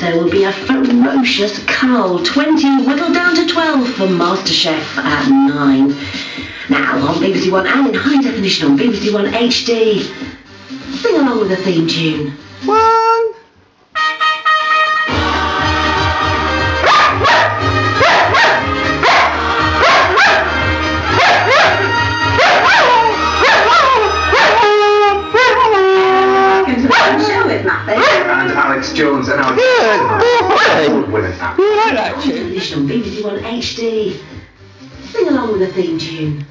There will be a ferocious cull. 20 whittled down to 12 for MasterChef at 9. Now on BBC One and in high definition on BBC One HD. Sing along with the theme tune. And Alex Jones and our Good boy. women app. You like that High tune? definition on BBC One HD. Sing along with the theme tune.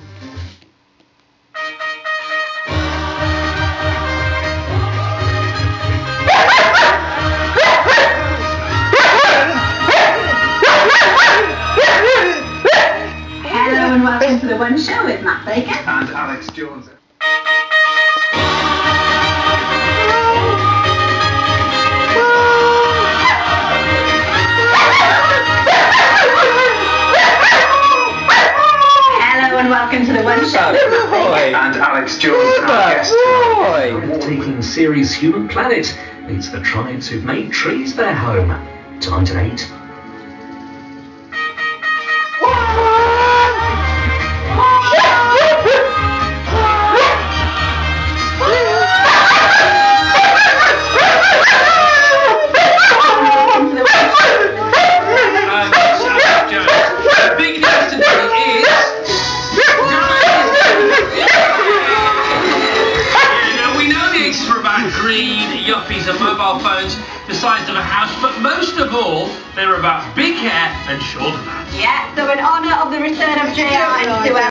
Hello and welcome to the One Show with Matt Baker. And Alex Jones. Hello and to the One Show with Matt Baker. Boy. And Alex Jones and our Good guest. boy. Taking series Human Planet meets the tribes who've made trees their home. Tonight at 8. Greed, yuppies, and mobile phones, the size of a house, but most of all, they were about big hair and shoulder pads. Yeah, so in honour of the return of JR and Stuart,